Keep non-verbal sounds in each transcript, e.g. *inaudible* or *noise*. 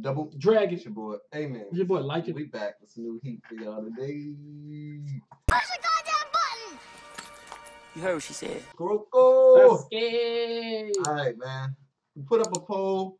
Double Dragon. It's your boy. Amenz. It's your boy like it. We back with some new heat for y'all today. Push the goddamn button. You heard what she said. Kuroko. Oh! Sasuke. Alright, man. We put up a poll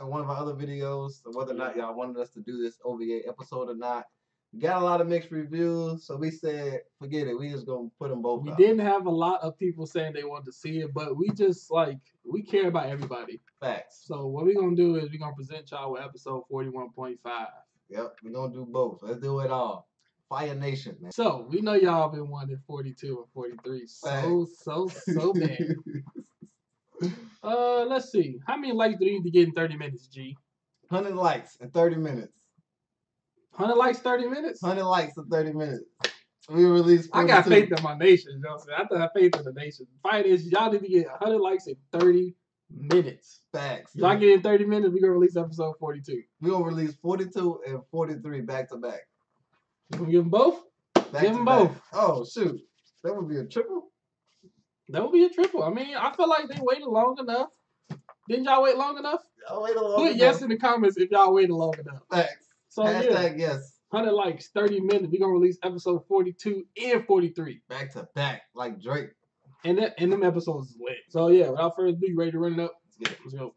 in one of our other videos of whether or not y'all wanted us to do this OVA episode or not. We got a lot of mixed reviews, so we said, forget it. We just gonna put them both We out. didn't have a lot of people saying they wanted to see it, but we just like we care about everybody. Facts. So what we're gonna do is we're gonna present y'all with episode forty one point five. Yep, we're gonna do both. Let's do it all. Fire Nation, man. So we know y'all been wanting forty two and forty three so so so bad. *laughs* Uh, let's see. How many likes do you need to get in thirty minutes? G. 100 likes in 30 minutes. Hundred likes, thirty minutes. 100 likes in 30 minutes. We release. I got 42. faith in my nation. You know what I'm saying? I got faith in the nation. Fight is y'all need to get 100 likes in 30 minutes. Facts. Y'all get in 30 minutes, we gonna release episode 42. we gonna release 42 and 43 back to back. You gonna give them both? Back Give them back. both. Oh shoot, that would be a triple. That would be a triple. I mean, I feel like they waited long enough. Didn't y'all wait long enough? Oh wait a little. Put yes in the comments if y'all waited long enough. Facts. So yeah, Hashtag yes. 100 likes, 30 minutes. We're gonna release episode 42 and 43. Back to back, like Drake. And that and them episodes is lit. So yeah, without further ado, you ready to run it up? Let's. Let's go.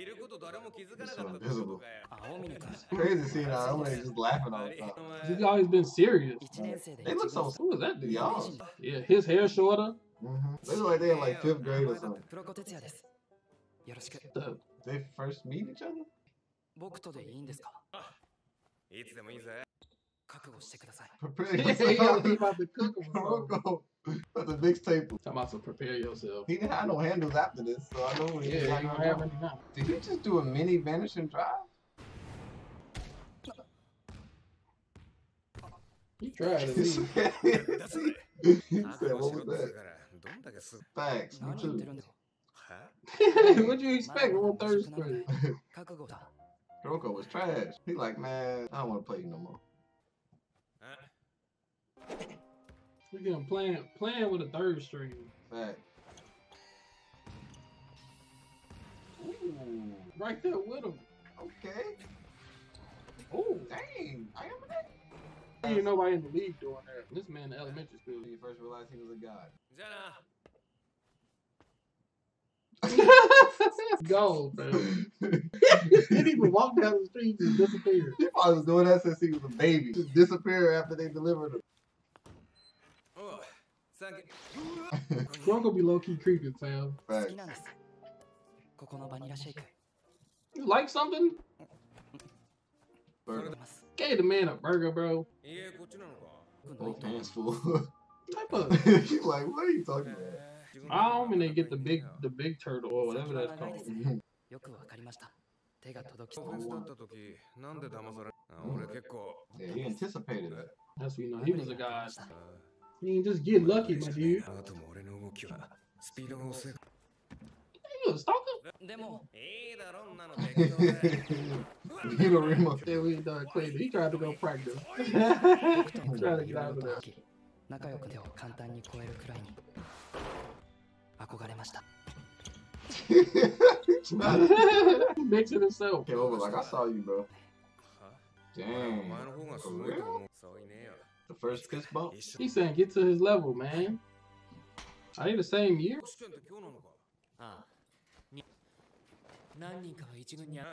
いること誰も気づかなかったってことかよ青峰君 Crazy seeing how I'm just laughing all the time. お He's 前 always been serious. 1年生で They look so. Who was that dude? Young. Yeah, his hair shorter. hmm They look like they in like fifth grade or something. 黒子哲也ですよろしく The- They first meet each other. 僕とでいいんですかいつでもいいぜ 覚悟してください Prepare he about yourself. *laughs* to cook *laughs* him. or something. Kuroko. But the mixtape. Talking about to prepare yourself. He didn't have no handles after this, so I know he Yeah, ain't you got don't no have handles. any now. Did he just do a mini vanishing drive? He tried at he least. *laughs* said, だそれ he 覚 said, 悟 what しろ was っつう that? からどんだけすぐ Facts, me 何言って too. るんですかは what you expect on third grade? 覚悟だ Kuroko was trash. He like, man, I don't want to play you no more. Look at him playing, playing with a third string. Fact. Ooh. Right there with him. Okay. Oh, dang. I am that. know, ain't nobody in the league doing that. This man in elementary school. When you first realized he was a god. Jenna. Go, bro. *laughs* Didn't even walk down the street and disappeared. He probably was doing that since he was a baby. Just disappear after they delivered him. Froggle be low key creeping, fam. Right. You like something? Burger. Gave the man a burger, bro. Both hands full. *laughs* you like, what are you talking about? I don't mean they get the big, the big turtle or whatever that's called. yeah, he anticipated that. That's what you know. He was a guy. した He ain't just get lucky, my dude. あとも俺の動きはスピードが遅い You a stalker? でもいいだろんなの適当で You don't remember. Yeah, we done cleaned it. He tried to go practice. 僕と He も tried to get out of いろいろ there. とき仲良く手を簡単に超えるくらいに憧れました He's not- he makes it himself. Came over like, I saw you, bro. は The first kiss bump. He's saying get to his level, man. I need the same year.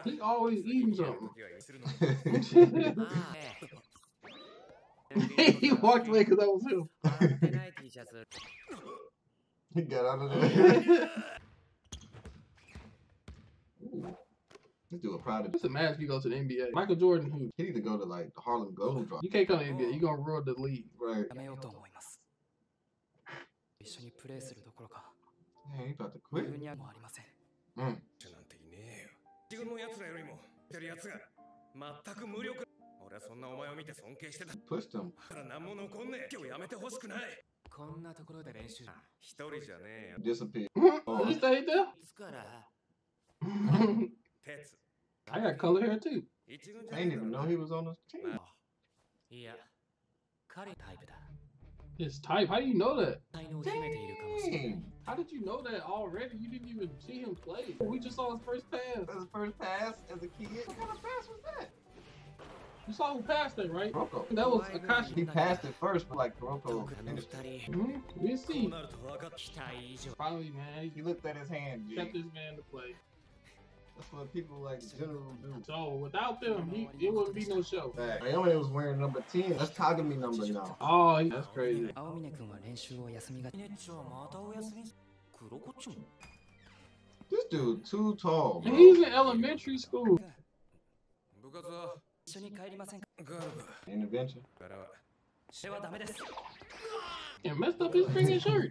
He always eating something. *laughs* he walked away because I was him. *laughs* he got out of there. *laughs* This dude a prodigy. Just imagine if you go to the NBA. Michael Jordan, who He need to go to like the Harlem Globetrotters. you can't come to the NBA, you gonna ruin the league. Right. *laughs* やめようと思います一緒にプレーするどころか Man, he about to 自 quit. 分にはもうありません Mm. なんていねえよ自分の奴らよりもてる奴が全く無力俺はそんなお前を見て尊敬してた Pushed him. から何も残んねえ今日やめてほしくないこんなところで練習一人じゃねえよ Disappeared. *laughs* you stayed there? いつから 鉄 *laughs* I got color hair too. I didn't even know he was on the team. Yeah. His type? How do you know that? Dang. How did you know that already? You didn't even see him play. We just saw his first pass. His first pass as a kid? What kind of pass was that? You saw who passed it, right? Rocco. That was Akashi. He passed it first, but like Rocco finished. Mm -hmm. We see. Finally, man. He looked at his hand. Kept this man to play. That's people like general do. So without them, he, it wouldn't be no show. Hey, Naomi was wearing number 10. That's Kagami number now. Oh, that's crazy. This dude too tall, bro. He's in elementary school. Intervention. And messed up his freaking shirt.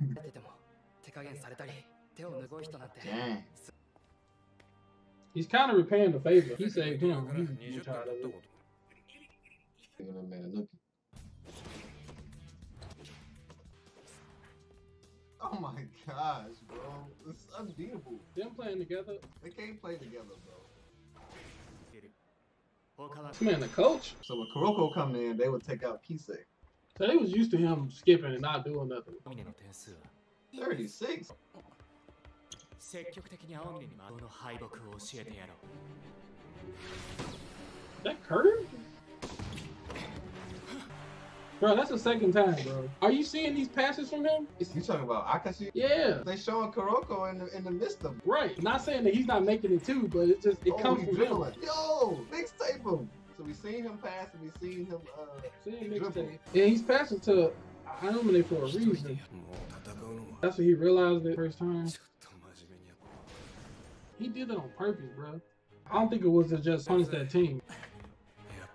Dang. He's kind of repaying the favor. He saved him. He's, tired of it. Oh my gosh, bro. This is unbeatable. Them playing together? They can't play together, bro. This man, the coach. So when Kuroko come in, they would take out Kise. So they was used to him skipping and not doing nothing. 36? That Carter? Bro, that's the second time, bro. Are you seeing these passes from him? You talking about Akashi? Yeah. They showing Kuroko in the, in the midst of. Right. Not saying that he's not making it too, but it just it oh, comes from dribbling. him. Yo, mixtape him. So we seen him pass and we seen him uh seen dribble. Yeah, he's passing to Aomine for a reason. That's what he realized the first time. He did it on purpose, bro. I don't think it was to just punish that team. *laughs*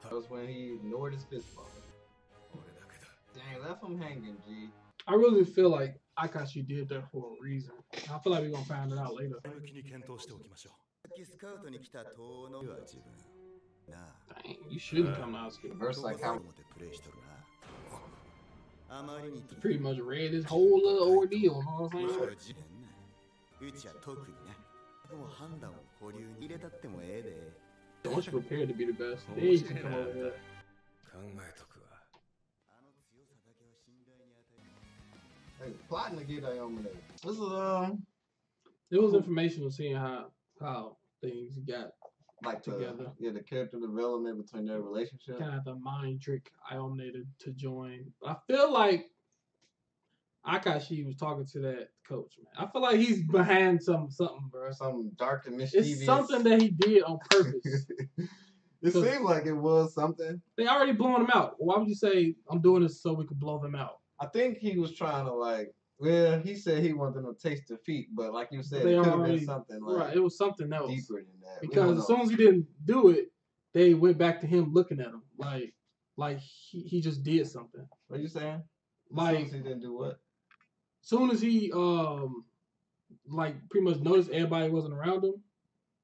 That was when he ignored his fist bump. Dang, left him hanging, G. I really feel like Akashi did that for a reason. I feel like we're gonna find it out later. Dang, you shouldn't come out school. Verse like how pretty much read this whole little ordeal, you know what I'm saying? *laughs* あ自分な。うちは特にな。もう判断を保留に入れたってもええで。 Once you're prepared to be the best, then you can come over here. 考えとくわあの強さだけは信頼に与える。 Hey, plotting to get Naomi. This is um It was informational seeing how how things got like the, Together. yeah the character development between their relationship. kind of the mind trick Iominated to join. But I feel like Akashi was talking to that coach, man. I feel like he's *laughs* behind some something, bro. Some dark and mischievous. It's something that he did on purpose. *laughs* it seemed like it was something. they already blowing him out. Why would you say I'm doing this so we can blow them out? I think he was trying to like. Well, he said he wanted them to taste defeat, but like you said, They it could have been something like right, it was something else. deeper than that. Because as soon as he didn't do it, they went back to him looking at him like like he, he just did something. what you saying? Like as he didn't do what? Soon as he um like pretty much noticed everybody wasn't around him,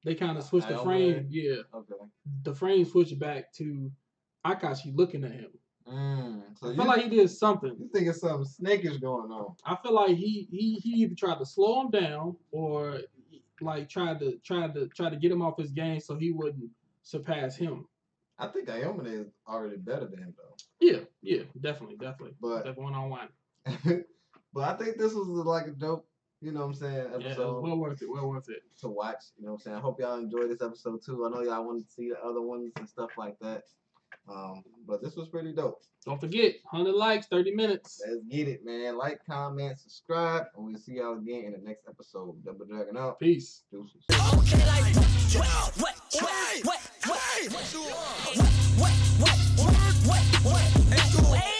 they kind of switched the frame. Yeah, Okay. the frame switched back to Akashi looking at him. Mm, so I you, feel like he did something. you think it's something snakish going on? I feel like he he he either tried to slow him down or like tried to tried to try to get him off his game so he wouldn't surpass him. I think Aomine is already better than him though. Yeah, yeah, definitely, definitely. But- that one on one. *laughs* But I think this was like a dope, you know what I'm saying, episode. Yeah, well worth it. Well worth it. To watch, you know what I'm saying. I hope y'all enjoyed this episode too. I know y'all want to see the other ones and stuff like that. Um, but this was pretty dope. Don't forget, 100 likes, 30 minutes. Let's get it, man. Like, comment, subscribe, and we'll see y'all again in the next episode. Double Dragon out. Peace. Deuces. Okay, like, what, what, what, what, what, what, what, what, what, what, what, what, what, what, what, what, what, what, what,